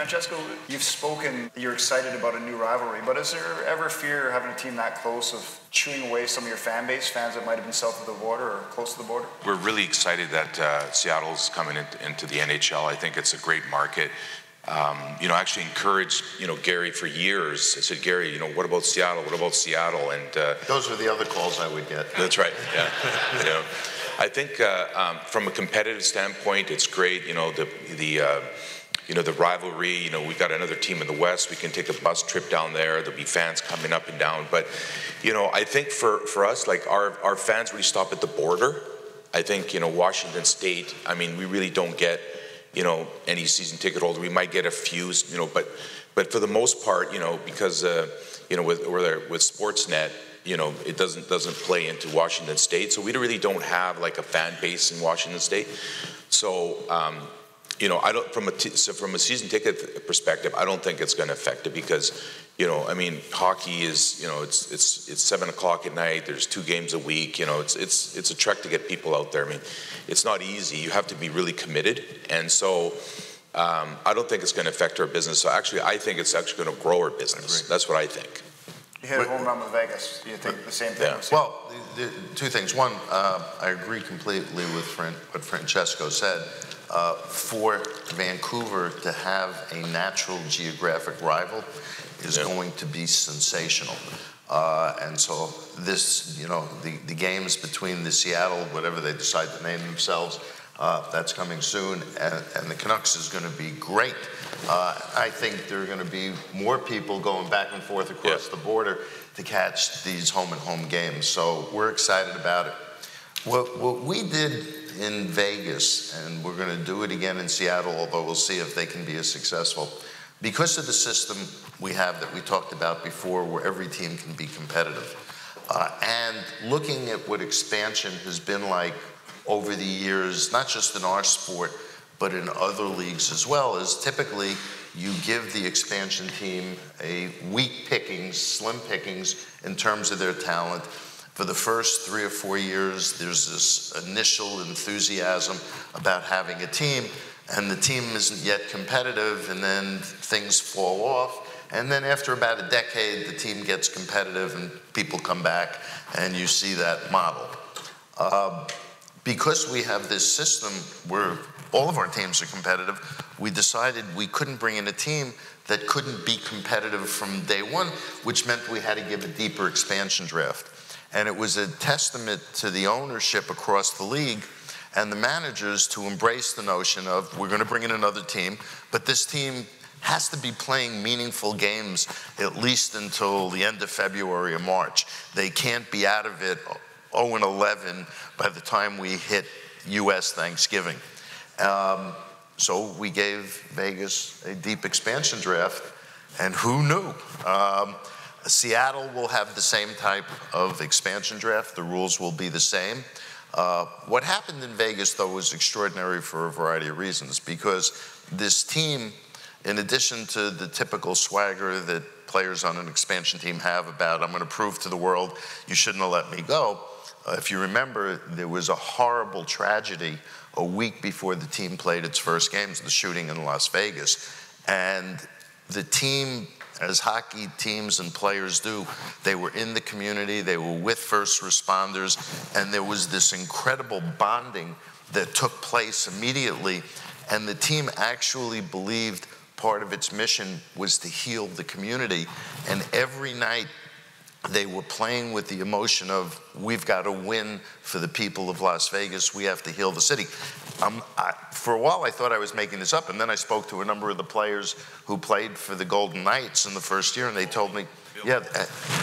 Francesco, you've spoken, you're excited about a new rivalry, but is there ever fear having a team that close of chewing away some of your fan base, fans that might have been south of the border or close to the border? We're really excited that uh, Seattle's coming into, into the NHL. I think it's a great market. Um, you know, I actually encouraged, you know, Gary for years. I said, Gary, you know, what about Seattle? What about Seattle? And uh, those were the other calls I would get. That's right. Yeah. you know, I think uh, um, from a competitive standpoint, it's great. You know, the the uh, you know, the rivalry, you know, we've got another team in the West. We can take a bus trip down there. There'll be fans coming up and down. But, you know, I think for, for us, like our, our fans really stop at the border. I think, you know, Washington State, I mean, we really don't get, you know, any season ticket holder. We might get a few, you know, but, but for the most part, you know, because, uh, you know, with, with Sportsnet, you know, it doesn't doesn't play into Washington State, so we really don't have like a fan base in Washington State. So um, you know, I don't from a t- so from a season ticket perspective, I don't think it's going to affect it because, you know, I mean, hockey is you know it's it's it's seven o'clock at night. There's two games a week. You know, it's it's it's a trek to get people out there. I mean, it's not easy. You have to be really committed, and so. Um, I don't think it's going to affect our business. So actually, I think it's actually going to grow our business. That's what I think. You hit a home run with Vegas. Do you think the same thing? Yeah. Well, the, the, two things. One, uh, I agree completely with Fran- what Francesco said uh, for Vancouver to have a natural geographic rival is yeah. going to be sensational. Uh, and so this, you know, the, the games between the Seattle, whatever they decide to name themselves, uh, that's coming soon, and, and, the Canucks is going to be great. Uh, I think there are going to be more people going back and forth across yeah. the border to catch these home and home games. So we're excited about it. What, what we did in Vegas, and we're going to do it again in Seattle, although we'll see if they can be as successful. Because of the system we have that we talked about before, where every team can be competitive, uh, and looking at what expansion has been like over the years, not just in our sport, but in other leagues as well, is typically you give the expansion team a weak pickings, slim pickings in terms of their talent for the first three or four years, there's this initial enthusiasm about having a team, and the team isn't yet competitive, and then things fall off. And then after about a decade, the team gets competitive and people come back, and you see that model. Uh, because we have this system where all of our teams are competitive, we decided we couldn't bring in a team that couldn't be competitive from day one, which meant we had to give a deeper expansion draft. And it was a testament to the ownership across the league and the managers to embrace the notion of we're going to bring in another team, but this team has to be playing meaningful games at least until the end of February or March. They can't be out of it 0 and 11 by the time we hit U.S. Thanksgiving. Um, so we gave Vegas a deep expansion draft, and who knew? Um, Seattle will have the same type of expansion draft. The rules will be the same. Uh, what happened in Vegas, though, was extraordinary for a variety of reasons because this team, in addition to the typical swagger that players on an expansion team have about, I'm going to prove to the world you shouldn't have let me go, Uh, if you remember, there was a horrible tragedy a week before the team played its first games, the shooting in Las Vegas. And the team as hockey teams and players do. They were in the community, they were with first responders, and there was this incredible bonding that took place immediately. And the team actually believed part of its mission was to heal the community. And every night they were playing with the emotion of we've got to win for the people of Las Vegas. We have to heal the city. Um, I, for a while, I thought I was making this up, and then I spoke to a number of the players who played for the Golden Knights in the first year, and they told me, yeah,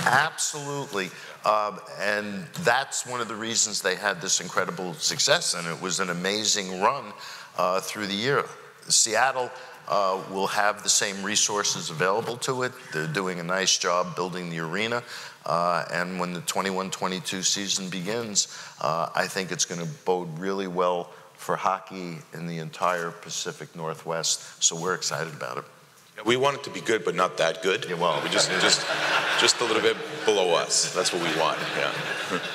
absolutely. Um, and that's one of the reasons they had this incredible success, and it was an amazing run uh, through the year. Seattle uh, will have the same resources available to it. They're doing a nice job building the arena. Uh, and when the 21 22 season begins, uh, I think it's going to bode really well for hockey in the entire Pacific Northwest. So we're excited about it. We want it to be good, but not that good. Yeah, well- we just just just a little bit below us. That's what we want. Yeah.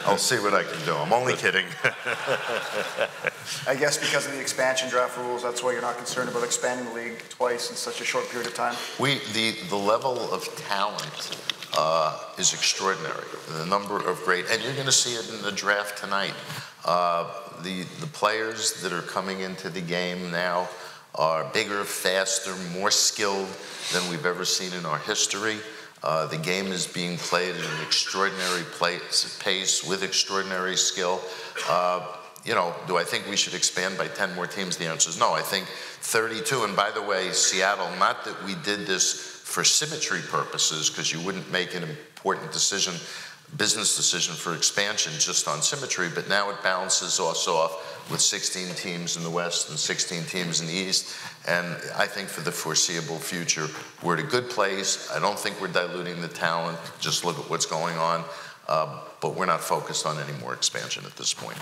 I'll see what I can do. I'm only kidding. I guess because of the expansion draft rules, that's why you're not concerned about expanding the league twice in such a short period of time? We, the, the level of talent uh, is extraordinary. The number of great, and you're going to see it in the draft tonight. Uh, the, the players that are coming into the game now are bigger, faster, more skilled than we've ever seen in our history. Uh, the game is being played at an extraordinary place, pace with extraordinary skill. Uh, you know, do I think we should expand by 10 more teams? The answer is no. I think 32. And by the way, Seattle, not that we did this for symmetry purposes, because you wouldn't make an important decision, business decision for expansion just on symmetry, but now it balances us off with 16 teams in the West and 16 teams in the East. And I think for the foreseeable future, we're at a good place. I don't think we're diluting the talent. Just look at what's going on. Uh, but we're not focused on any more expansion at this point.